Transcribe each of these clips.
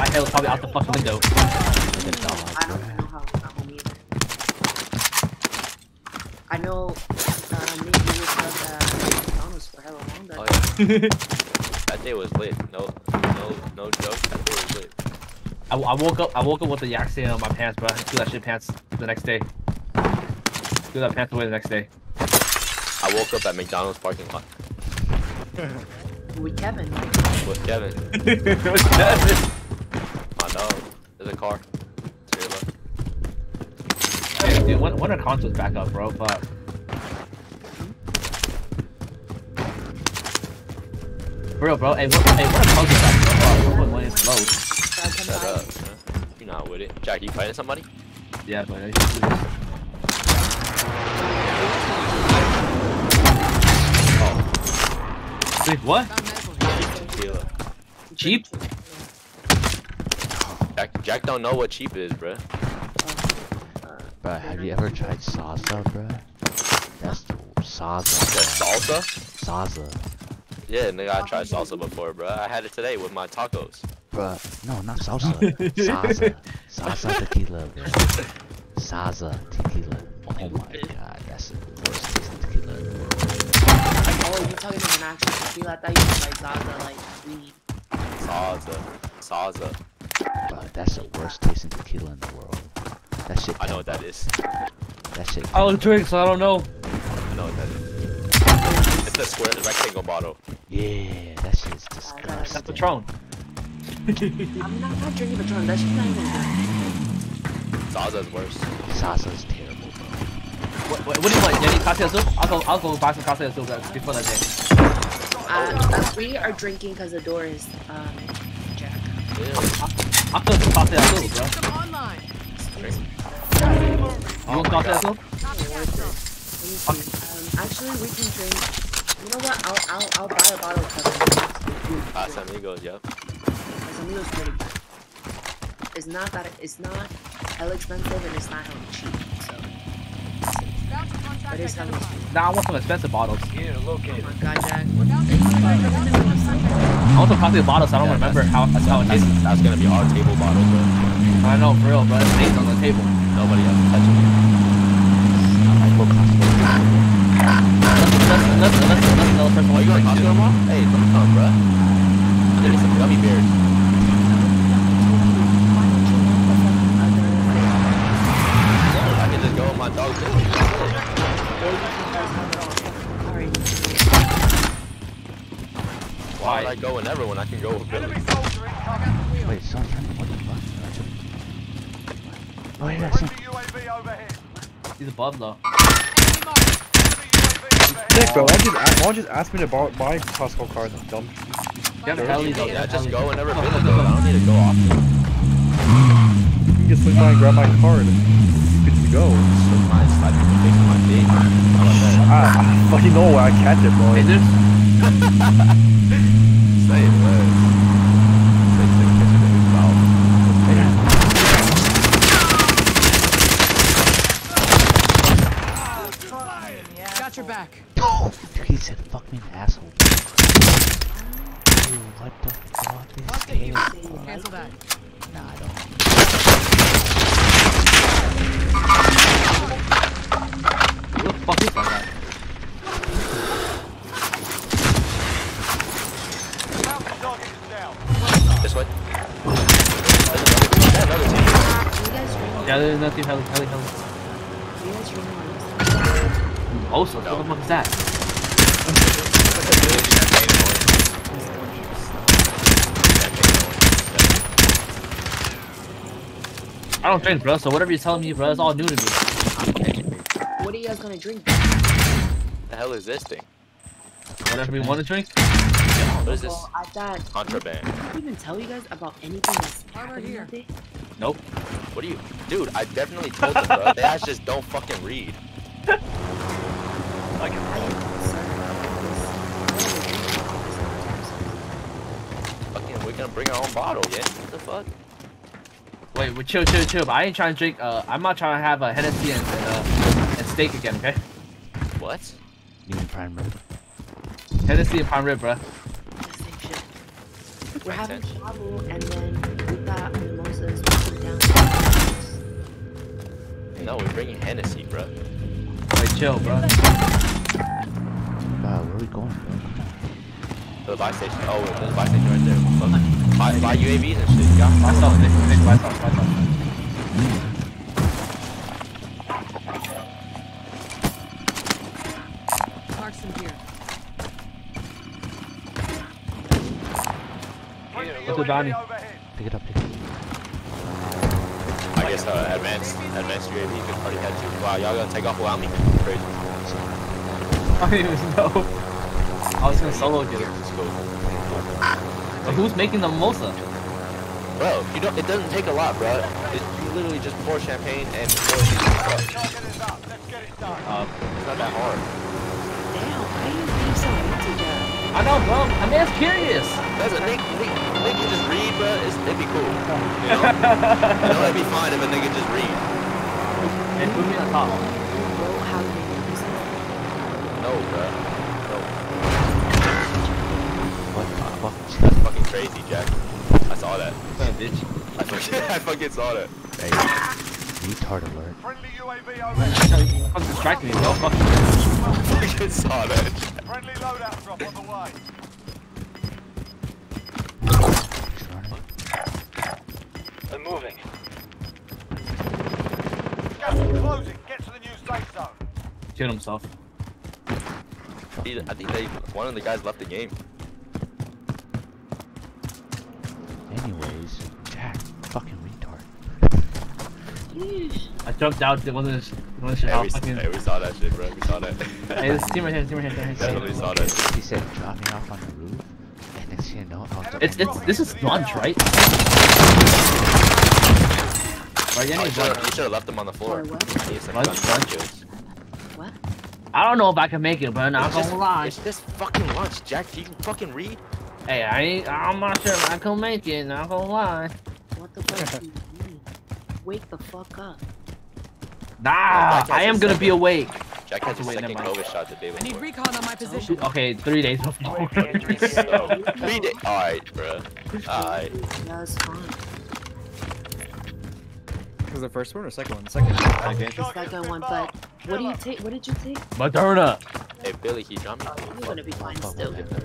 My head was probably out the fucking window. Like a dog, I don't know how we got home either. I know uh, me was stuck at McDonald's for hella long. That Oh yeah. that day was lit. No, no, no joke. That day was lit. I, I woke up. I woke up with the yak stain on my pants, bro. I threw that shit pants the next day. Threw that pants away the next day. I woke up at McDonald's parking lot with Kevin. With Kevin. What's that? I know. There's a car. To your left. Hey, dude, when, when are consoles back up, bro? Fuck. For real, bro. Hey, what, hey, what are consoles back up? Fuck, one point one is low. Try to come Shut up. man. You're not with it. Jack, you fighting somebody? Yeah, but uh, Oh, wait, what? tequila. Cheap? Jack, Jack don't know what cheap is, bruh. Bro, have you ever tried salsa, bro? That's the salsa. That salsa? Salsa. Yeah, nigga, I tried salsa before, bruh. I had it today with my tacos. Bro, no, not salsa. salsa. Salsa tequila, bro. Salsa tequila. Oh my god, that's the worst tasting tequila in the world. Oh, you talking about an actual tequila? I thought you meant like Zaza, like weed. Salsa. Salsa. Bro, that's the worst tasting tequila in the world. That shit. I know what that is. That shit. I don't drink, so I don't know. I know what that is. It's a square the rectangle bottle. Yeah, that shit's disgusting. That's Patron. I'm not, not drinking Patron. that's shit's not even good. Salsa's worse. Salsa's terrible, bro. What, what, what do you want? You need cocktail soup? I'll go. I'll go buy some cocktail soup before that day. Uh, uh, we are drinking because the door is um, Jack. Yeah. I'll cook some cocktail soup, bro. System online. Drink. You want cocktail soup? Let me. Um, actually, we can drink. You know what? I'll I'll, I'll buy a bottle of Casamigos. Casamigos, yep. Casamigos pretty good. It's not that it's not hella expensive and it's not hella cheap. So Bounty contract it is hella cheap. Nah, I want some expensive bottles. Oh my god, Jack. Bounty contract identified. I want some cocktail bottles. I don't Yeah, remember how that's how it That's, tastes. that's gonna be our table bottle, bro. I know, for real, but It stays on the table. Nobody else is touching it. I go Costco. Unless another person Oh, wants you to going to drink Costco tomorrow? Hey, let me come, bro. I'm getting some gummy bears. I can just go with my dog too. I go whenever when I can go with Billy? Wait, son, what the fuck? Oh yeah, son. He's above though. Nick, bro, why don't you, why just ask me to buy, buy Costco cards? I'm dumb. You have a. Yeah, just go heli. whenever Oh, Billy go, goes. I don't need to go often. You can swing by and grab my card. Good to go. So my slide in the my dick. How about that? I, I fucking know where I catch it, bro. Hey, there's Say it, man. Say it, say it, catch it in his mouth. Got your back. Oh, he said, fuck me, in the asshole. Dude, what the fuck is Hostage. this? Cancel that. Nah, I don't. who the fuck is that guy? This way. There's another team. Do you guys drink? Yeah, there's nothing heli, heli, heli. Do you drink? Also, what the fuck is that? I don't drink, bro. So whatever you're telling me, bro, it's all new to me. What are you guys gonna drink? The hell is this thing? Whatever we want to drink. What is this? Well, I thought. Contraband. Did I even tell you guys about anything that's Armor happening here. that day? Nope. What are you? Dude, I definitely told them, bro. They guys just don't fucking read. I am concerned. Fucking, we're gonna bring our own bottle, yeah? What the fuck? Wait, wait, chill, chill, chill. But I ain't trying to drink. Uh, I'm not trying to have a Hennessy and and, uh, and steak again, okay? What? You mean prime rib? Hennessy and prime rib, bro. The same shit. We're having sense. travel, and then No, we're bringing Hennessy, bro. Like, chill, bro. Wow, where are we going, bro? To the buy station. Oh, there's a buy station right there. Look. Buy, buy UAVs and shit. Yeah. Myself, Nick, Nick, myself, myself. Mark some gear. What's the bounty? I guess uh, advanced advanced UAV just already had two. Wow, y'all gonna take off without me? Crazy. I don't even know. I was gonna solo get it. It's cool. Like, who's making the mimosa? Bro, you know it doesn't take a lot, bro. It, you literally just pour champagne and pour it in the cup. Uh, It's not that hard. Damn, why are you being so into that? I know, bro. I mean, it's curious. That's a Nick, Nick, Nick can just read, bro. It's, it'd be cool. You know? you know, it'd be fine if a nigga just read. And put me on top. Bro, how you use it? No, bro. No. What the fuck? That's fucking crazy, Jack. I saw that. Son bitch. I fucking, I fucking saw that. Hey, retard alert. Friendly UAV over. Fuck distract me, bro. I fucking saw that. Friendly loadout drop on the way. He's running. I'm moving. Gas is closing. Get to the new safe zone. Killed himself. He- I think they one of the guys left the game. Anyways, Jack, fucking retard. I jumped out. It wasn't. It wasn't Hey, we, fucking. hey, we saw that shit, bro. We saw that. Hey, this team right here. Team right here. Team right here. Definitely saw that. He said, drop me off on the roof, and next thing you know, I was It's it's this is lunch, right? Right, yeah, Oh, you should have left him on the floor. What? He needs some Lunch, gun lunch. kills. What? I don't know if I can make it, but I'm not It's just- gonna lie. It's just fucking lunch, Jack. Do you fucking read? Hey, I ain't. I'm not sure if I can make it. Not gonna lie. What the fuck do you mean? Wake the fuck up. Nah, Jack has I am gonna be awake. Jack has his Wait, second never mind. COVID shot the day I need before. recon on my position. Okay, three days before. So, three days. Alright, bro. Alright. That's fine. Was the first one or second one? Second. The second one, but what do you take? What did you take? Moderna. Hey, Billy, he jumped. me. Oh, you're gonna be fine fuck still. with You're that.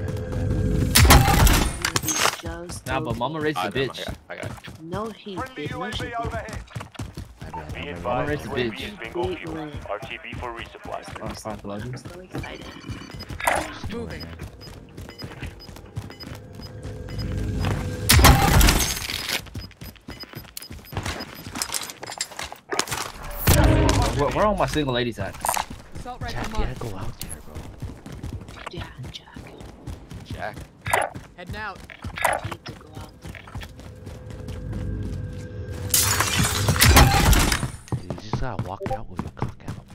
gonna just Nah, but Mama raised the bitch. I got, I got. No, he Friendly did. No, she UAV did. I mean, I Mama remember- raised the bitch. bingo fuel. RTB for resupply. Oh, fuck, love you. I'm so excited. Moving. Where, where are all my single ladies at? Assault Jack, rifle you marked. gotta go out there, bro. Yeah, Jack. Jack. Heading out. You need to go out there. You just gotta walk out with your cock out.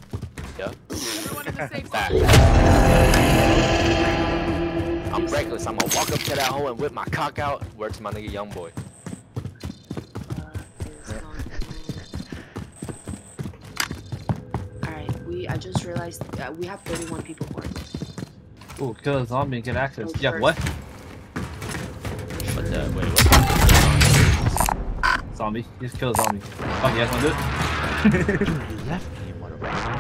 Yeah. Everyone in the safe zone. I'm reckless. I'm gonna walk up to that hole and whip my cock out. Word to my nigga Young Boy. Alright, we I just realized uh, we have 31 people for it. Ooh, kill a zombie and get access. Oh, Yeah, first. what? But uh, wait, what? Zombie. Just kill a zombie. Fuck, you guys wanna do it? You left me, you motherfucker.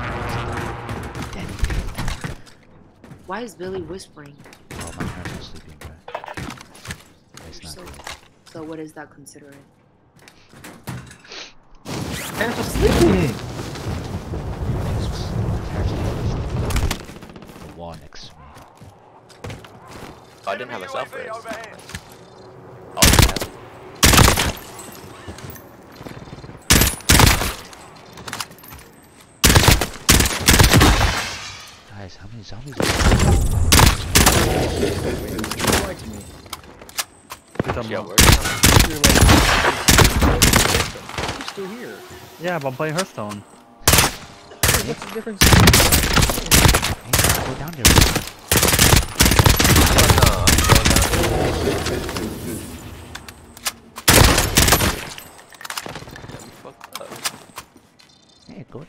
Why is Billy whispering? Oh, my parents are sleeping, bro. It's not So, good. so what is that considered? Parents are sleeping. The next to me. Oh, I didn't have a self UAV raise. overhead. Oh, yeah. Guys, how many zombies are there? He likes me. Yeah, out. word. You're still here. Yeah, but I'm playing Hearthstone. What's the difference?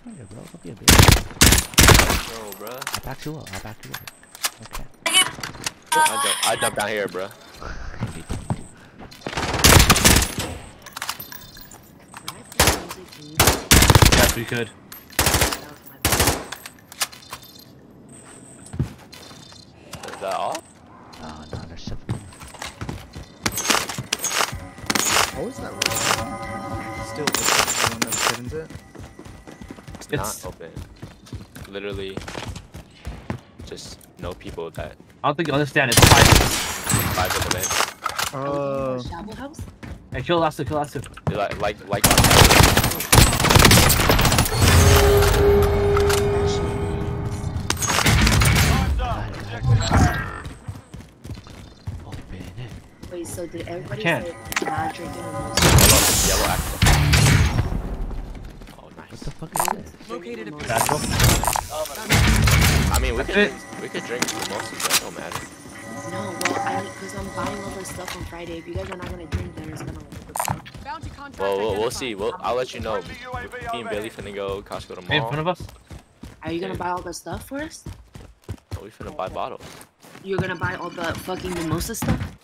defender, bro. Don't be a bitch. Bro, bro. I back you up. I back you up. Okay. I jump, I jump down here, bro. yes, we could. Is that all? It's, It's- not open. Literally, just no people that I don't think you understand. It's five. five of them in. Oh, Shabu house? Hey, kill last two. Kill last two. Like like like. That shit Time's up. Objective Open it. Wait, so did everybody can't. say not drinking the most? Yellow, yellow the fuck is this? Located a Bad bro. I mean, we could drink, we could drink mimosas. That don't matter. No, well, I because I'm buying all this stuff on Friday. If you guys are not gonna drink, then it's gonna look good. Bounty contract Well, we'll, we'll identified. see. We'll, I'll let you know. Me and Billy finna go Costco Hey, in front of us. Are you gonna buy all the stuff for us? We finna buy bottles. You're gonna buy all the fucking mimosa stuff?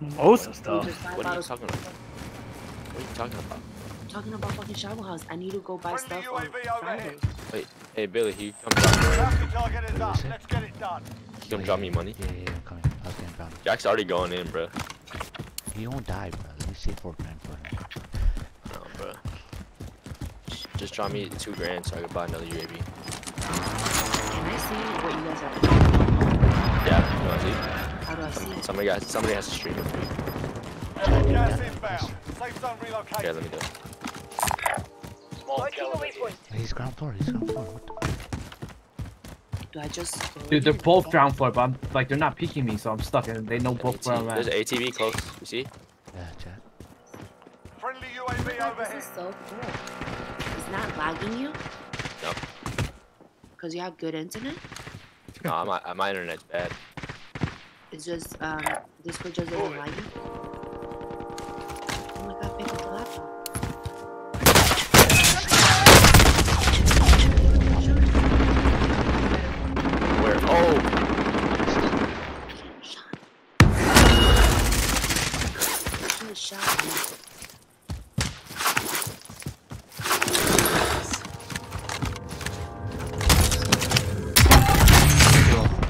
Mimosa Or stuff. What are you talking about? What are you talking about? I'm talking about fucking shower house. I need to go buy Friendly stuff on UAV Friday. overhead. Hey, Billy, he come drop me. Bounty target is up. What is? Let's get it done. He come drop me money. Yeah, yeah, I'm coming. I was getting bound. Jack's already going in, bro. He won't die, bro. Let me see four grand for him. No, bro. Just drop me two grand so I can buy another UAV. Can I see what you guys are doing? Yeah, you wanna see? How do I see Some, it? somebody got somebody has to stream it for you. Gas inbound. Safe zone Yeah, let me do it. He's ground floor. He's ground floor. What? Do I just Dude, they're in? both ground floor, but I'm like they're not peeking me, so I'm stuck, and they know both where I'm There's at. an ATV close. You see? Yeah, Jack. Friendly my UAV God, overhead. This is so cool. It's not lagging you? No. Because you have good internet? No, my my internet's bad. It's just, um, Discord just doesn't like you? Oh my god, pick up the laptop. Where? Oh, Shot. Good shot, man.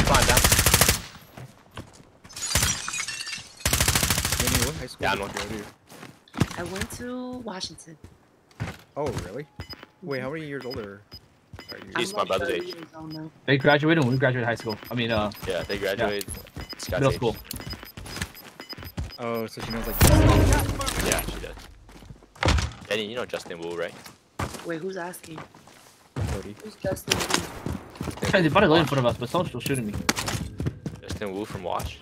fine, down. Jenny, what high school Yeah, did I'm you go to? I went to Washington. Oh, really? Wait, how many years older are you? He's my brother's age. years old now. They graduated when we graduated high school. I mean, uh, Yeah, they graduated. Scott's middle age. school. Oh, so she knows like. Yeah, she does. Jenny, you know Justin Wu, right? Wait, who's asking? Cody. Who's Justin Lee? Hey, they bought a load in front of us, but someone's still shooting me. Justin Wu from Wash.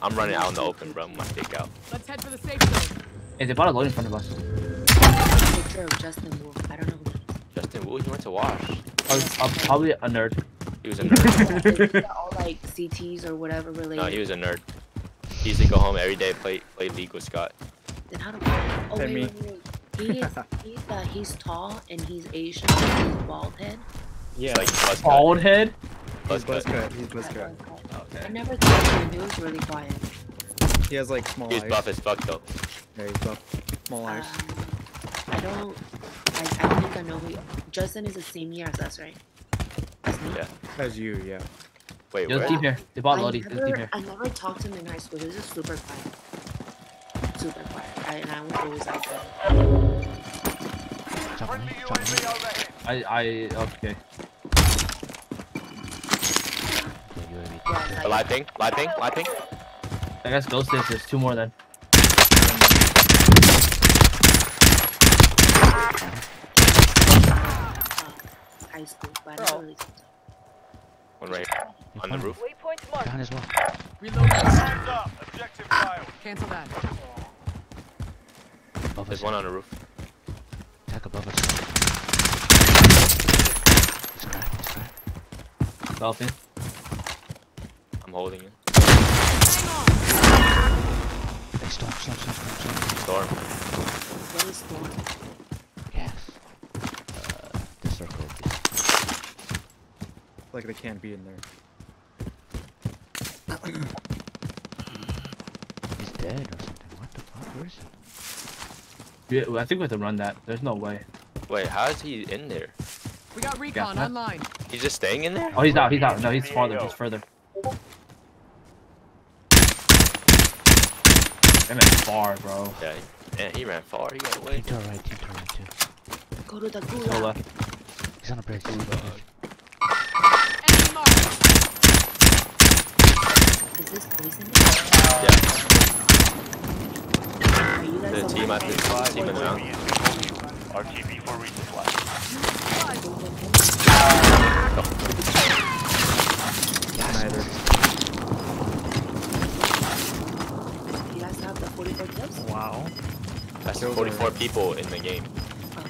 I'm running out in the open, bro. I'm gonna take out. Let's head for the safe zone. Hey, they bought a load in front of us. Picture of Justin Wu. I don't know who that Justin Wu, he went to Wash. I was, I'm probably a nerd. He was a nerd. is. Is all like CTs or whatever related? no, he was a nerd. He used to go home every day, play play League with Scott. Then how do Oh That wait, wait, wait. He is he's uh, he's tall and he's Asian and he's bald head. Yeah. Like. Bald head. he's Buzz buzz cut. cut. He's buzz cut. I never thought of him. He was really quiet. He has like small He was eyes. buff as fuck though. Yeah, he's buff. Small Um, eyes. I don't. I, I think I know who. Justin is the same year as us, right? As me? Yeah. As you, yeah. Wait, Yo, what? team here. They bought I Lodi. There's team never, here. I never talked to him in high school. He was just super quiet. Super quiet. I, and I was always like that. Jump me. Jump me. I, I, okay. Yeah, UAV. Yeah, A like, live ping, live ping, live ping. I guess ghosted. There's two more then. High school, but I never really talked to him. One right here, on the roof. Down as well. Reload. Time's up. Objective failed. Cancel that. Above There's us. one on the roof. Attack above us. It's cracked. It's cracked. Dolphin. I'm holding it. Hey, stop, stop, stop, stop, stop. Storm. What is Storm? Like they can't be in there. he's dead or something. What the fuck? Where is he? Yeah, I think we have to run that. There's no way. Wait, how is he in there? We got recon that. online. He's just staying in there? Oh, he's out. He's out. No, he's farther. He's further. That man's far, bro. Yeah, Yeah, he ran far. He got away. Team to our right, team to right too. Go to the So gulag. He's on a bridge. He's Is this poison? Yeah, Are you guys the team my I think side? the team in the mountain. RTB for resupply. Neither. You guys have the 44 kills? Wow. That's 44 people in the game. Oh.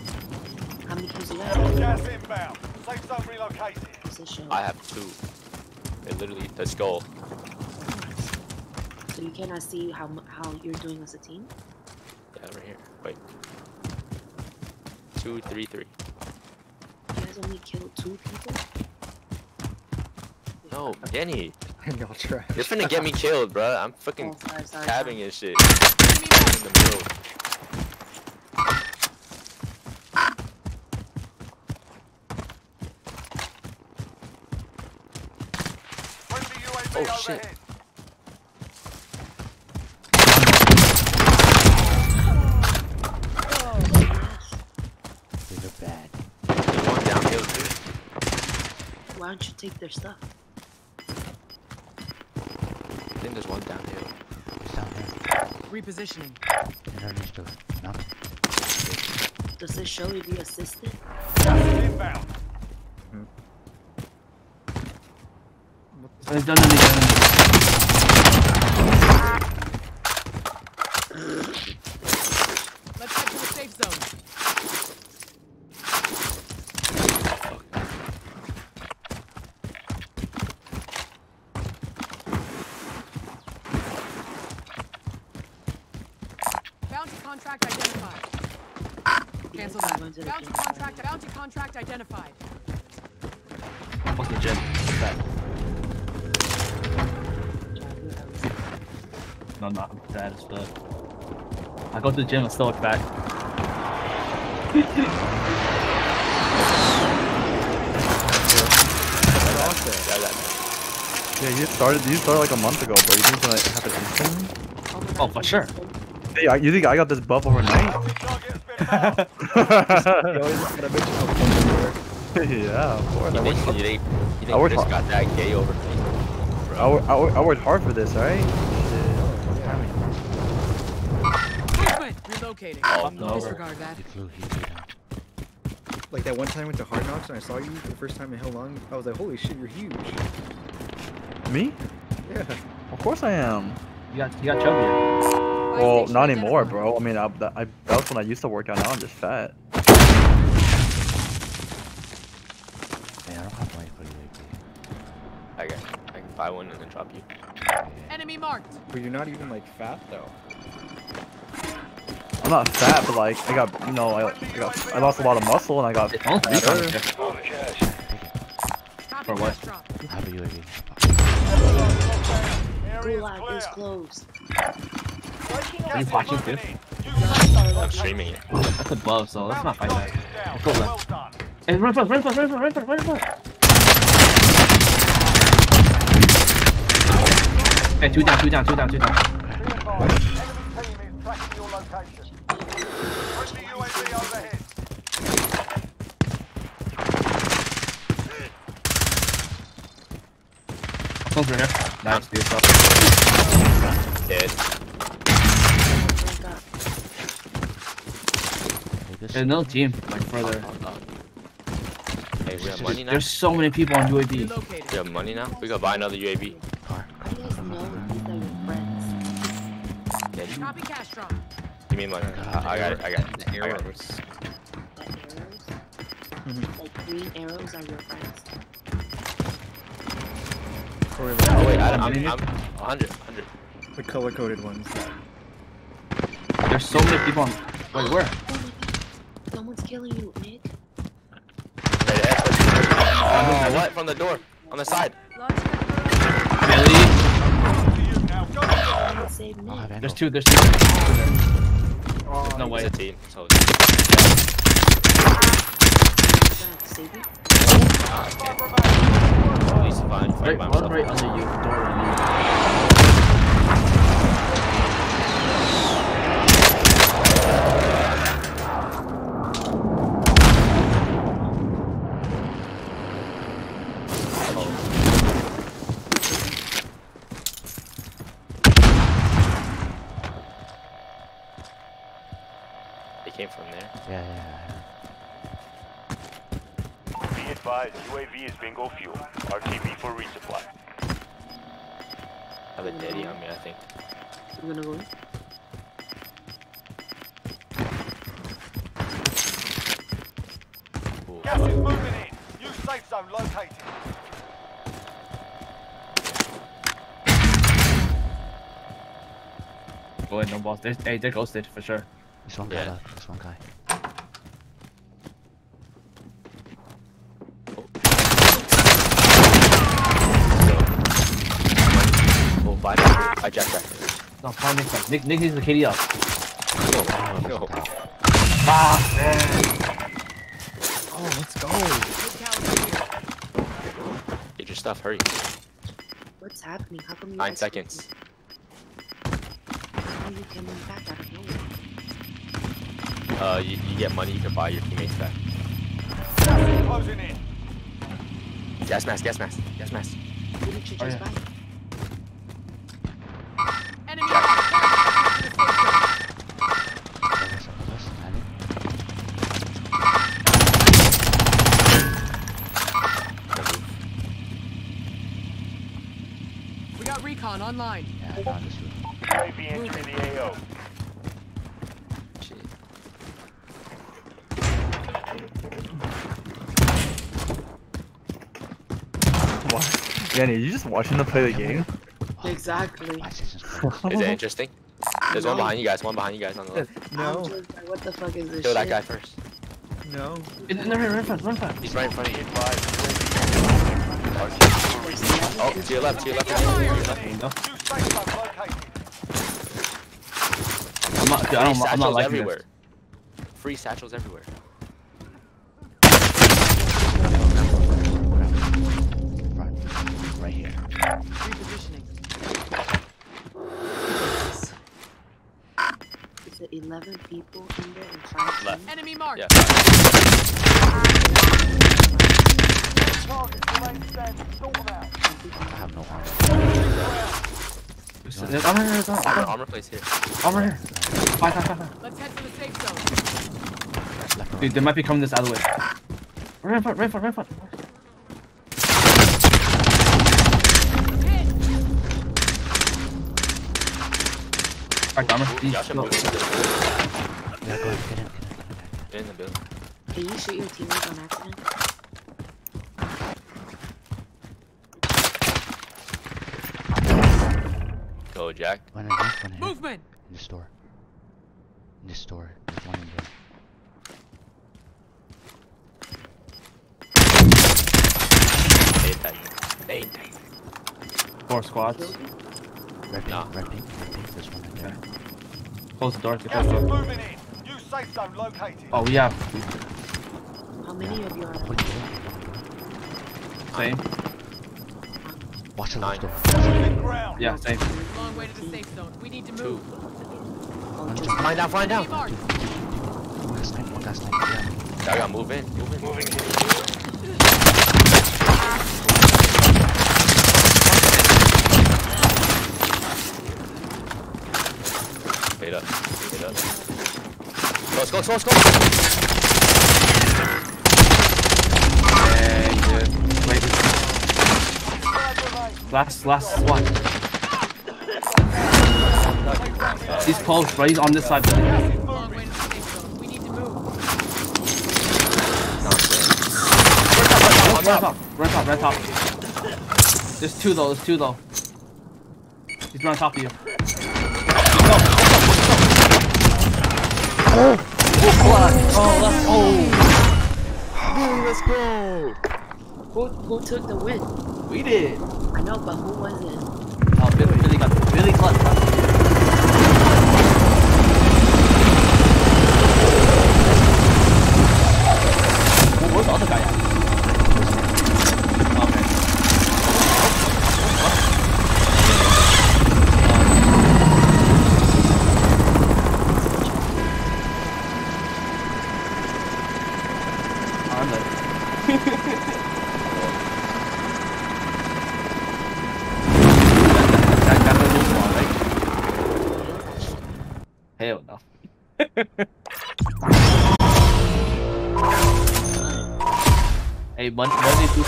How many kills you guys have? Gas inbound. Safe zone relocated. What's this show? I have two. It literally the skull. So you cannot see how how you're doing as a team? Yeah, right here. Wait. Two, three, three. You guys only killed two people? No, Danny, And y'all trash. you're finna get me killed, bro. I'm Oh, fucking sorry, sorry. tabbing sorry. and shit in the middle. Oh, shit. overhead. These are bad. There's one downhill too. Why don't you take their stuff? I think there's one downhill. He's down here. Repositioning. Underneath the mountain. Does this show if you assisted? Gas inbound. It's done it again. Go to the gym and still look back. Yeah, you started. You started like a month ago, bro. You think it's gonna happen instantly? Oh, my Oh, for sure. guys Hey, you think I got this buff overnight? Target has been found. You always gotta mention how fun you were. yeah, of course. I you worked, think, you think, you I worked hard. got that gay over me? I, I, I worked hard for this, alright? Relocating. Oh, no. Disregard that. He flew. He. Like that one time I went to Hard Knocks and I saw you the first time in how long? I was like, holy shit, you're huge. Me? Yeah. Of course I am. You got, you got chubbier. Buy Well, not anymore, bro. I mean, I, that, I, that was when I used to work out. Now I'm just fat. Man, I don't have money for UAV. I got, I can buy one and then drop you. Enemy marked. But you're not even like fat though. I'm not fat, but like I got, you know, I, I got, I lost a lot of muscle and I got It's almost recon fatter. shift. For what? cash drop. I have a UAV. Gulag is closed. Are you watching moving this? I'm streaming it. That's above, so let's not fight that. down. Go left. Hey, run fast, run fast, run fast, run fast, run fast. Hey, two down, two down, two down, two down. Be advised, enemy team is tracking your location. Friendly UAV overhead. Someone's right here. Nice, dude. Dead. Drink up. Hey, this There's another team, like further. Hey, we have money now? There's so many people on UAV. We have money now? We gotta buy another UAV. car. You know these friends. Yeah, you, Copy cash mean money? I, I got it, I got it. The I got it. arrows. The arrows. Mhm. Like green arrows are your friends. Or Oh wait, I, I'm, I'm 100, 100. the color coded ones. There's so many people on. Wait, where? Oh my god. Someone's killing you, Nick. Right ahead. Oh, what? From the door. On the side. Really? To you now. Go. Someone save oh, I don't have Nick. ammo. There's two, there's two. There's no way. It's a team. So ah. Friends. save it? Five remaining. Oh, he's fine. Fine Right, one right under you. Door under you. They came from there. Yeah, yeah, yeah. Be advised, UAV is bingo fuel. RTB for resupply. Have a daddy on me, I think. I'm gonna go in. Gas is moving in. New safe zone located. Go ahead, no balls. There's, hey, they're ghosted for sure. This one guy Yeah. left. This one guy. Oh, bye. I jacked back. No, find Nick. back. Nick, Nick needs the KD up. No. Ah, man. Oh, let's go. Get your stuff, hurry. What's happening? How come you Nine seconds. How you came back out of nowhere? Uh, you, you get money, you can buy your teammates back. Gas is closing in. Gas mask, gas mask, gas mask. Didn't you Oh, yeah. buy it? Online. Yeah, I found this room. UAV entering the AO. Shit. What? Yeah, you just watching them play the game? Exactly. My season's close. Is it interesting? There's one behind you guys, one behind you guys on the left. No, what the fuck is this Kill that shit? guy first. no. In- No, run, run, front, run, front. He's right in front of you. advised, RTB There's eleven Oh, to your left, to your left, to your left. There you go. New safe zone located. I'm not, dude, I don't, I'm not liking everywhere. this. Free satchels everywhere. Right here. Repositioning. Is it 11 people in there and 5 Left. Enemy mark. Yeah. Targets remain standing. Sort them out. I have no armor. There's armor here, there's armor, Armor, armor, armor place here. armor here. Five, five, five, five. Let's head for the safe zone. Left Dude, they might be coming this other way. Right in front, right in front, right in front. Alright, armor. Ooh, These- Y'all should no. move into the Yeah, go ahead. Get in. Get in. Get in. Get in the building. Can you shoot your teammates on accident? Go, Jack. One in here. One in here. Movement. In the store. In the store. There's one in there. Eight tight. Four squads. Red pink. Nah. Red pink. Red pink. There's one right there. Close the door. Close the door. moving in. New safe zone located. Oh, we have. How many of you are there. Same. Watch the Nine. left door. Losing ground. Yeah, same. Long way to the safe zone. We need to move. Just Find out, find out. Enemy marked. One got sniped. One got sniped. Yeah. Y'all gotta move in. Move in. Moving in. Wait up. Wait up. Go, let's go, go, go. Last, last one. He's close, bro. He's on this side. Building. Long way to the safe zone. We need to move. Run top, run top, top. There's two though. There's two though. He's right on top of you. Oh, oh, oh. Let's go. Who, who took the win? We did. I know, but who was it? Oh, Billy, Billy got Billy clutch.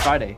Friday.